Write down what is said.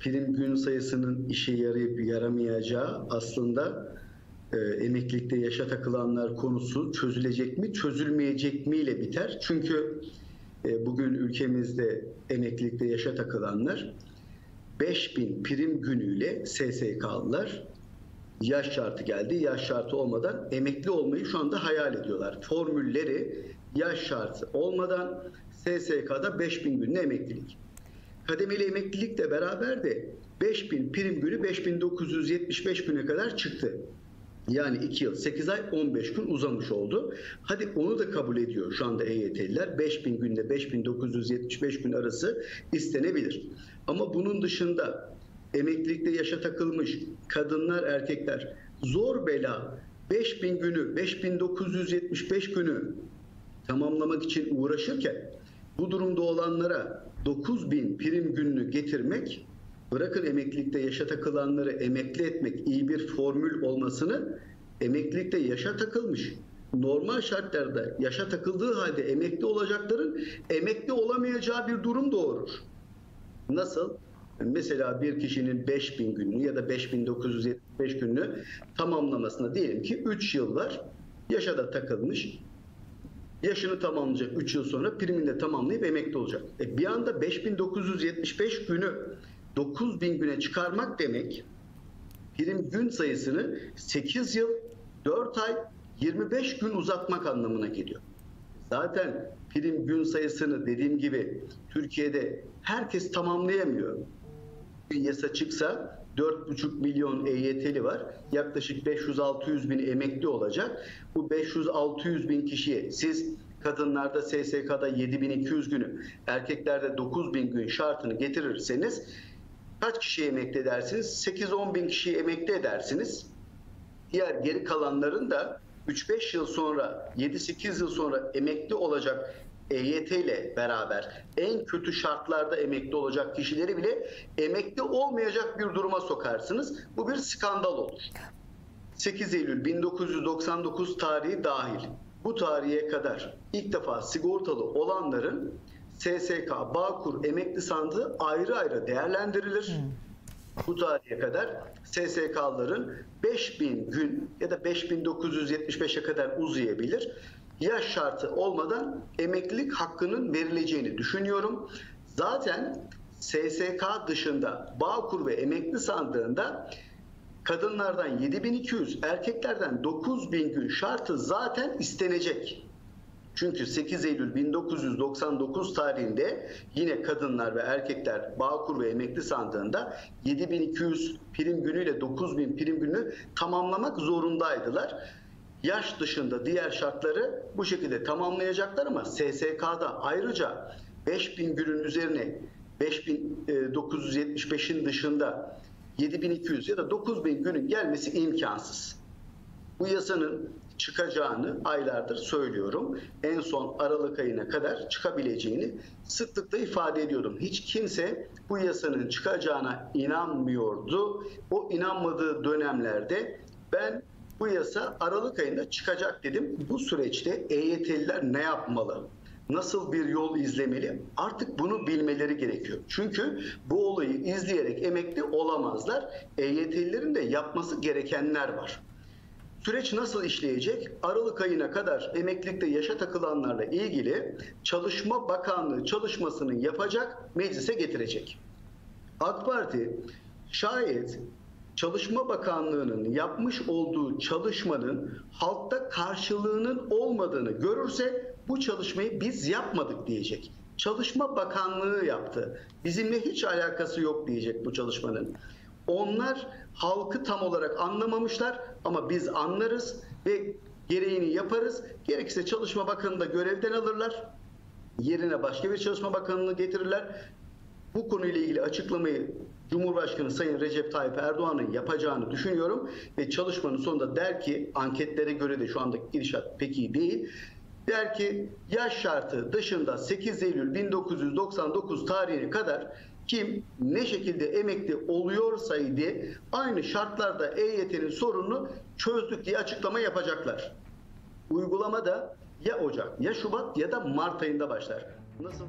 prim gün sayısının işe yarayıp yaramayacağı aslında e, emeklilikte yaşa takılanlar konusu çözülecek mi, çözülmeyecek mi ile biter. Çünkü e, bugün ülkemizde emeklilikte yaşa takılanlar 5000 prim günüyle SSK'lılar yaş şartı geldi. Yaş şartı olmadan emekli olmayı şu anda hayal ediyorlar. Formülleri yaş şartı olmadan SSK'da 5000 günlük emeklilik. Kademeli emeklilikle beraber de 5000 prim günü 5975 güne kadar çıktı. Yani 2 yıl 8 ay 15 gün uzamış oldu. Hadi onu da kabul ediyor şu anda EYT'liler. 5000 günde 5975 gün arası istenebilir. Ama bunun dışında emeklilikte yaşa takılmış kadınlar erkekler zor bela 5000 günü 5975 günü tamamlamak için uğraşırken bu durumda olanlara 9000 prim gününü getirmek bırakın emeklilikte yaşa takılanları emekli etmek iyi bir formül olmasını emeklilikte yaşa takılmış normal şartlarda yaşa takıldığı halde emekli olacakların emekli olamayacağı bir durum doğurur. Nasıl? Mesela bir kişinin 5000 gününü ya da 5975 gününü tamamlamasına diyelim ki 3 yıl var. Yaşa da takılmış. Yaşını tamamlayacak 3 yıl sonra primini de tamamlayıp emekli olacak. E bir anda 5975 günü 9000 güne çıkarmak demek prim gün sayısını 8 yıl 4 ay 25 gün uzatmak anlamına geliyor. Zaten prim gün sayısını dediğim gibi Türkiye'de herkes tamamlayamıyor. Bir yasa çıksa 4,5 milyon EYT'li var. Yaklaşık 500-600 bin emekli olacak. Bu 500-600 bin kişiye siz kadınlarda SSK'da 7200 günü, erkeklerde 9000 gün şartını getirirseniz kaç kişi emekli edersiniz? 8-10 bin kişiyi emekli edersiniz. Diğer geri kalanların da 3-5 yıl sonra, 7-8 yıl sonra emekli olacak EYT ile beraber en kötü şartlarda emekli olacak kişileri bile emekli olmayacak bir duruma sokarsınız. Bu bir skandal olur. 8 Eylül 1999 tarihi dahil bu tarihe kadar ilk defa sigortalı olanların SSK, Bağkur, emekli sandığı ayrı ayrı değerlendirilir. Bu tarihe kadar SSK'ların 5000 gün ya da 5975'e kadar uzayabilir. Yaş şartı olmadan emeklilik hakkının verileceğini düşünüyorum. Zaten SSK dışında Bağkur ve emekli sandığında kadınlardan 7200, erkeklerden 9000 gün şartı zaten istenecek. Çünkü 8 Eylül 1999 tarihinde yine kadınlar ve erkekler Bağkur ve emekli sandığında 7200 prim günüyle 9000 prim günü tamamlamak zorundaydılar. Yaş dışında diğer şartları bu şekilde tamamlayacaklar ama SSK'da ayrıca 5000 günün üzerine 5975'in dışında 7200 ya da 9000 günün gelmesi imkansız. Bu yasanın çıkacağını aylardır söylüyorum. En son Aralık ayına kadar çıkabileceğini sıklıkla ifade ediyordum. Hiç kimse bu yasanın çıkacağına inanmıyordu. O inanmadığı dönemlerde ben bu yasa Aralık ayında çıkacak dedim. Bu süreçte EYT'liler ne yapmalı? Nasıl bir yol izlemeli? Artık bunu bilmeleri gerekiyor. Çünkü bu olayı izleyerek emekli olamazlar. EYT'lilerin de yapması gerekenler var. Süreç nasıl işleyecek? Aralık ayına kadar emeklilikte yaşa takılanlarla ilgili Çalışma Bakanlığı çalışmasını yapacak, meclise getirecek. AK Parti şayet Çalışma Bakanlığı'nın yapmış olduğu çalışmanın halkta karşılığının olmadığını görürse bu çalışmayı biz yapmadık diyecek. Çalışma Bakanlığı yaptı. Bizimle hiç alakası yok diyecek bu çalışmanın. Onlar halkı tam olarak anlamamışlar ama biz anlarız ve gereğini yaparız. Gerekirse Çalışma Bakanı'nı da görevden alırlar. Yerine başka bir Çalışma Bakanı'nı getirirler. Bu konuyla ilgili açıklamayı Cumhurbaşkanı Sayın Recep Tayyip Erdoğan'ın yapacağını düşünüyorum ve çalışmanın sonunda der ki anketlere göre de şu andaki gidişat pek iyi değil. Der ki yaş şartı dışında 8 Eylül 1999 tarihine kadar kim ne şekilde emekli oluyorsaydı aynı şartlarda EYT'nin sorununu çözdük diye açıklama yapacaklar. Uygulama da ya Ocak ya Şubat ya da Mart ayında başlar. Nasıl?